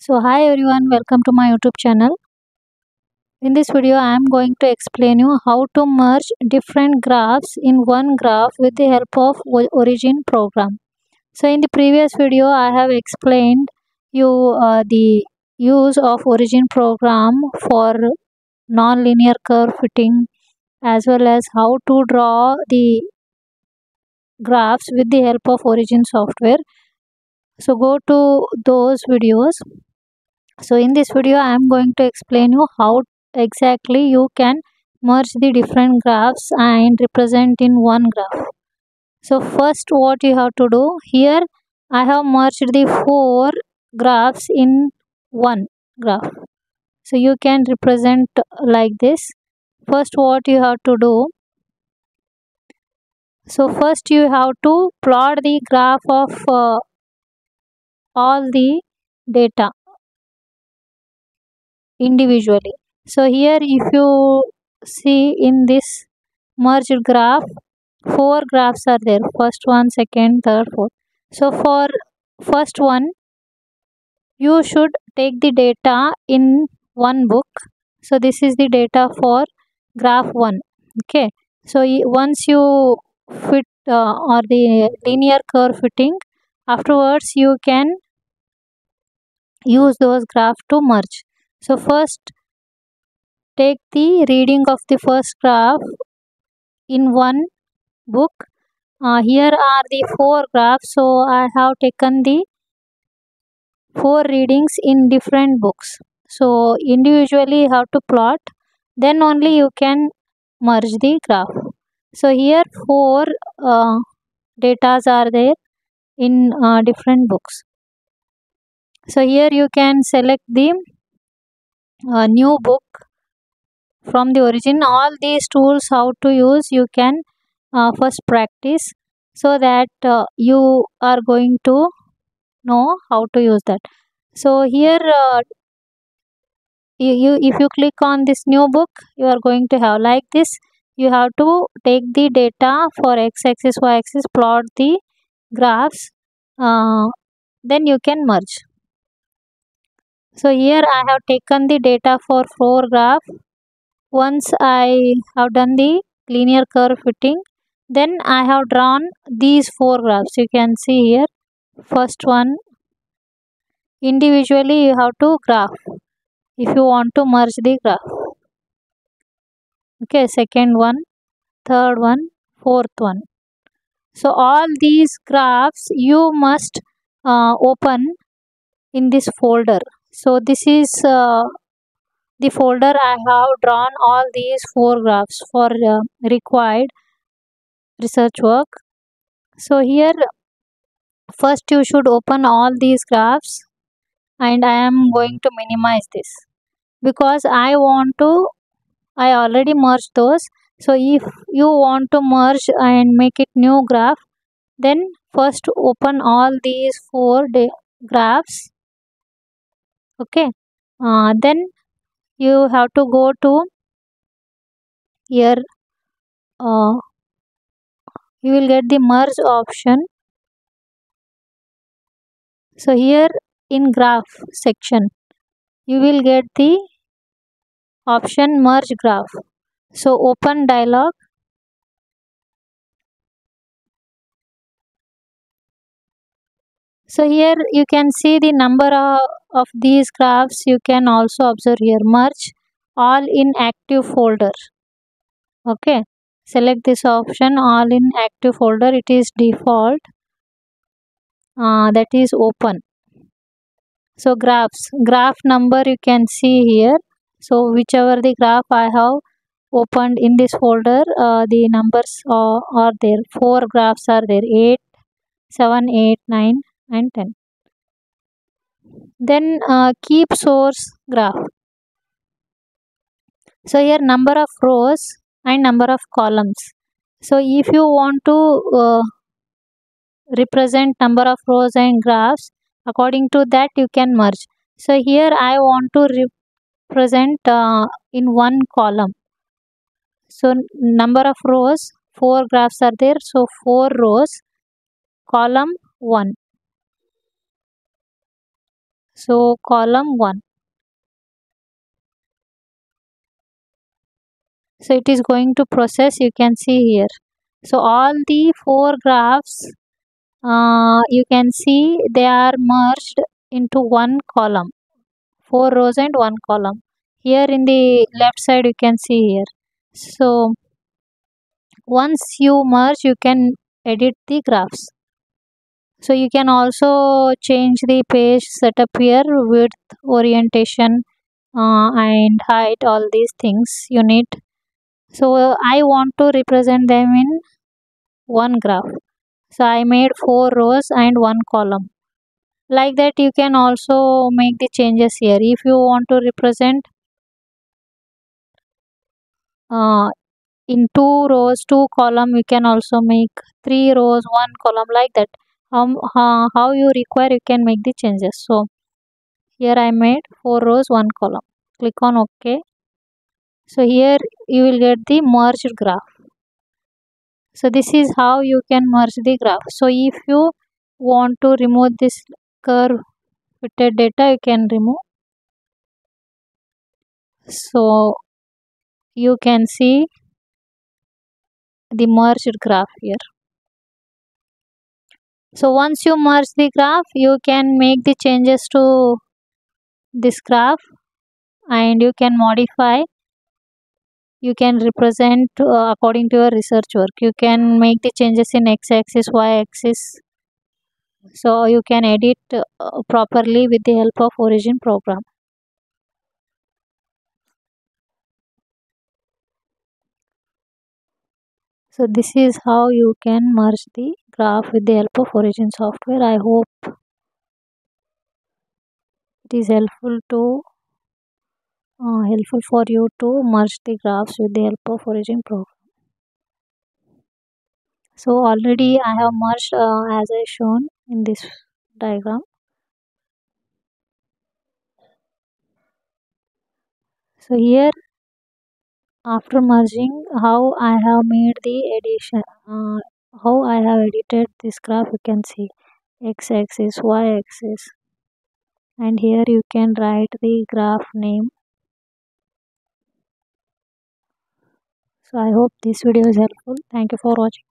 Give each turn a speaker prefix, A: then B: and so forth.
A: So hi everyone, welcome to my YouTube channel. In this video, I am going to explain you how to merge different graphs in one graph with the help of Origin program. So in the previous video, I have explained you uh, the use of Origin program for non-linear curve fitting as well as how to draw the graphs with the help of Origin software. So go to those videos so in this video i am going to explain you how exactly you can merge the different graphs and represent in one graph. So first what you have to do here i have merged the four graphs in one graph. So you can represent like this. First what you have to do so first you have to plot the graph of uh, all the data individually. So here if you see in this merged graph four graphs are there. First one second third fourth. So for first one you should take the data in one book. So this is the data for graph 1 okay. So once you fit uh, or the linear curve fitting afterwards you can use those graph to merge so first take the reading of the first graph in one book. Uh, here are the four graphs. So i have taken the four readings in different books. So individually you have to plot. Then only you can merge the graph. So here four uh, datas are there in uh, different books. So here you can select the uh, new book from the origin. All these tools how to use you can uh, first practice so that uh, you are going to know how to use that. So here uh, you, you if you click on this new book you are going to have like this you have to take the data for x axis y axis plot the graphs uh, then you can merge so here i have taken the data for four graph. Once i have done the linear curve fitting then i have drawn these four graphs. You can see here first one individually you have to graph if you want to merge the graph. Okay second one third one fourth one. So all these graphs you must uh, open in this folder so this is uh, the folder i have drawn all these four graphs for uh, required research work. So here first you should open all these graphs and i am going to minimize this because i want to i already merged those. So if you want to merge and make it new graph then first open all these four graphs okay. Uh, then you have to go to here uh, you will get the merge option. So here in graph section you will get the option merge graph. So open dialog so here you can see the number of, of these graphs. You can also observe here. Merge all in active folder. Okay. Select this option all in active folder. It is default. Uh, that is open. So graphs. Graph number you can see here. So whichever the graph i have opened in this folder uh, the numbers are, are there. Four graphs are there. 8 7 8 9 and 10 then uh, keep source graph. So here number of rows and number of columns. So if you want to uh, represent number of rows and graphs according to that you can merge. So here i want to represent uh, in one column. So number of rows four graphs are there. So four rows column 1 so column 1 so it is going to process you can see here. So all the four graphs uh, you can see they are merged into one column. Four rows and one column. Here in the left side you can see here. So once you merge you can edit the graphs so you can also change the page setup here width orientation uh, and height all these things you need. So i want to represent them in one graph. So i made four rows and one column. Like that you can also make the changes here. If you want to represent uh, in two rows two column you can also make three rows one column like that um, uh, how you require you can make the changes. So here i made four rows one column. Click on ok. So here you will get the merged graph. So this is how you can merge the graph. So if you want to remove this curve fitted data you can remove. So you can see the merged graph here so once you merge the graph you can make the changes to this graph and you can modify. You can represent uh, according to your research work. You can make the changes in x-axis y-axis so you can edit uh, properly with the help of origin program. So this is how you can merge the graph with the help of origin software i hope it is helpful to uh, helpful for you to merge the graphs with the help of origin program. So already i have merged uh, as i shown in this diagram. So here after merging how i have made the addition uh, how i have edited this graph you can see. X-axis y-axis and here you can write the graph name. So i hope this video is helpful. Thank you for watching